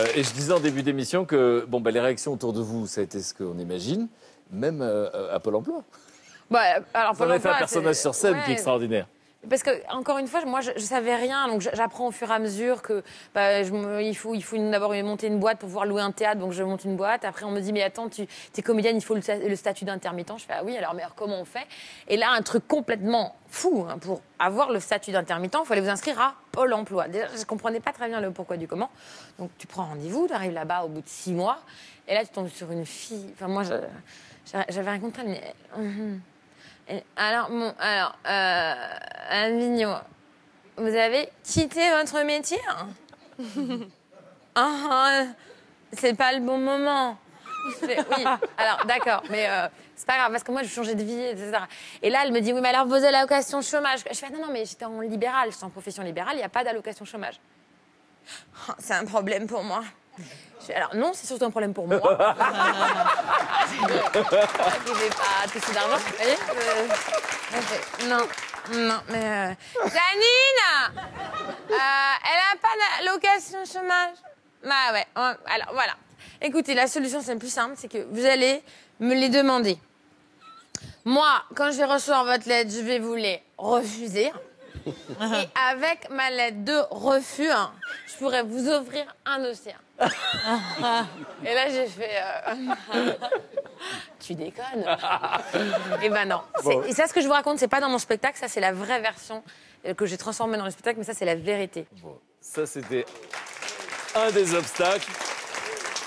Euh, et je disais en début d'émission que bon, bah, les réactions autour de vous, ça a été ce qu'on imagine, même euh, à Pôle emploi. Bah, alors, Vous Pôle en avez fait un personnage sur scène qui est extraordinaire. Parce que, encore une fois, moi, je, je savais rien, donc j'apprends au fur et à mesure que bah, il faut, il faut d'abord monter une boîte pour pouvoir louer un théâtre, donc je monte une boîte. Après, on me dit, mais attends, tu es comédienne, il faut le, sta- le statut d'intermittent. Je fais, ah oui, alors, mais alors, comment on fait? Et là, un truc complètement fou, hein, pour avoir le statut d'intermittent, il fallait vous inscrire à Pôle emploi. Déjà, je ne comprenais pas très bien le pourquoi du comment. Donc, tu prends rendez-vous, tu arrives là-bas au bout de six mois, et là, tu tombes sur une fille. Enfin, moi, j'avais rencontré, mais. Et Alors, bon, alors, euh, Anne Vigneault, vous avez quitté votre métier hein Ah, ah, C'est pas le bon moment. Fais, oui, alors d'accord, mais euh, c'est pas grave parce que moi je changeais de vie, etc. Et là elle me dit oui, mais alors vos allocations chômage. Je fais non, non, mais j'étais en libéral, j'étais en profession libérale, il n'y a pas d'allocation chômage. Ah, C'est un problème pour moi. Je fais, alors non, c'est surtout un problème pour moi. Je n'arrivais pas à toucher d'argent. Vous voyez Euh, Non, non, mais. Euh... Janine euh, Elle n'a pas d'allocation chômage Bah ouais, alors voilà. Écoutez, la solution, c'est plus simple c'est que vous allez me les demander. Moi, quand je vais recevoir votre lettre, je vais vous les refuser. Et avec ma lettre de refus, hein, je pourrais vous offrir un dossier. Et là, j'ai fait. euh, tu déconnes. Et ben non. C'est- Et ça, ce que je vous raconte, c'est pas dans mon spectacle, ça, c'est la vraie version euh, que j'ai transformée dans le spectacle, mais ça, c'est la vérité. Ça, c'était un des obstacles.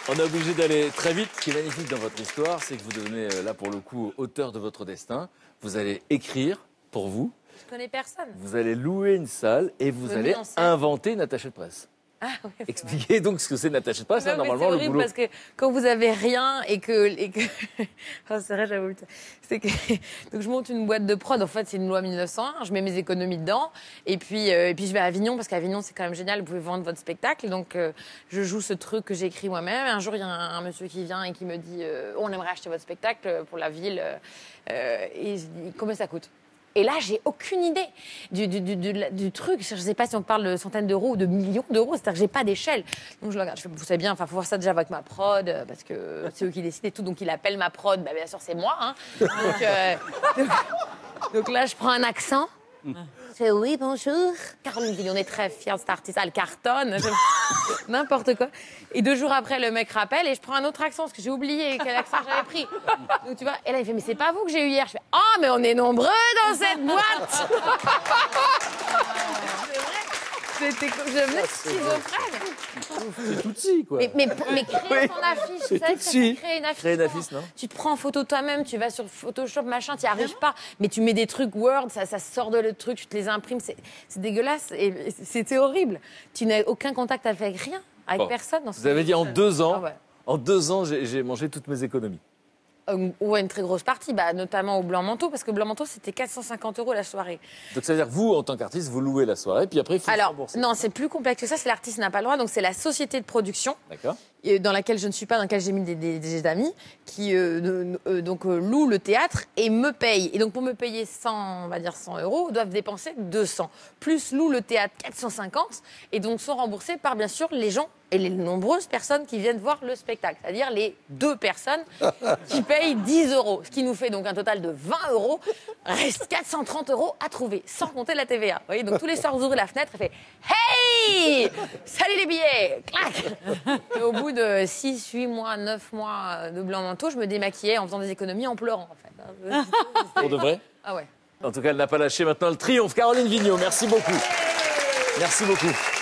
On est obligé d'aller très vite. Ce qui est magnifique dans votre histoire, c'est que vous devenez, euh, là, pour le coup, auteur de votre destin. Vous allez écrire pour vous, Je connais personne. vous allez louer une salle et vous Le allez inventer une attachée de presse. Ah, oui, c'est vrai. Expliquez donc ce que c'est une attachée de presse, hein, Non, normalement, le horrible boulot. parce que quand vous avez rien et que. Et que... Oh, c'est vrai, j'avoue. C'est que. Donc, je monte une boîte de prod. En fait, c'est une loi 1901. Je mets mes économies dedans. Et puis, euh, et puis je vais à Avignon parce qu'Avignon, c'est quand même génial. Vous pouvez vendre votre spectacle. Donc, euh, je joue ce truc que j'ai écrit moi-même. Un jour, il y a un, un monsieur qui vient et qui me dit euh, On aimerait acheter votre spectacle pour la ville. et je dis Combien ça coûte? Et là, j'ai aucune idée du, du, du, truc. Je ne sais pas si on parle de centaines d'euros ou de millions d'euros. C'est-à-dire que j'ai pas d'échelle. Donc je le regarde. Je fais, vous savez bien, enfin, faut voir ça déjà avec ma prod, euh, parce que c'est eux qui décident et tout. Donc il appelle ma prod. Bah, bien sûr, c'est moi. hein. Euh, donc là, je prends un accent. Je oui, bonjour. Caroline on est très fiers de cet artiste. Elle cartonne. N'importe quoi. Et deux jours après, le mec rappelle et je prends un autre accent parce que j'ai oublié quel accent j'avais pris. Donc tu vois, et là il fait mais c'est pas vous que j'ai eu hier. Je fais ah mais on est nombreux dans cette boîte. c'est vrai. C'était comme je de schizophrène. C'est tout petit, quoi. Mais, mais, mais créer son affiche, C'est que ça, c'est créer une affiche. Créer une non. affiche, non Tu te prends en photo toi-même, tu vas sur Photoshop, machin, tu n'y arrives pas. Mais tu mets des trucs Word, ça, ça sort de le truc, tu te les imprimes, c'est dégueulasse. Et c'était horrible. Tu n'as aucun contact avec rien, avec Bon. personne. dans ce Vous avez dit en deux ans, Ah ouais. en deux ans, j'ai mangé toutes mes économies. Euh, ouais, une très grosse partie, bah, notamment au Blanc Manteau, parce que Blanc Manteau, c'était 450 euros la soirée. Donc ça veut dire que vous, en tant qu'artiste, vous louez la soirée, puis après, il faut se Alors, rembourser. non, c'est plus complexe que ça, c'est l'artiste n'a pas le droit, donc c'est la société de production. Dans laquelle je ne suis pas, dans laquelle j'ai mis des, des- des amis, qui euh, euh, donc euh, louent le théâtre et me payent. Et donc pour me payer 100, on va dire 100 euros, doivent dépenser 200. Plus louent le théâtre 450 et donc sont remboursés par bien sûr les gens et les nombreuses personnes qui viennent voir le spectacle, c'est-à-dire les deux personnes qui payent 10 euros, ce qui nous fait donc un total de 20 euros. Reste 430 euros à trouver, sans compter la TVA. Vous voyez, donc tous les soirs, vous ouvrez la fenêtre et fait Hey Salut les billets Clac Et au bout de 6, 8 mois, 9 mois de blanc manteau, je me démaquillais en faisant des économies, en pleurant en fait. Pour de vrai Ah ouais. En tout cas, elle n'a pas lâché maintenant le triomphe. Caroline Vigneault, merci beaucoup. Merci beaucoup.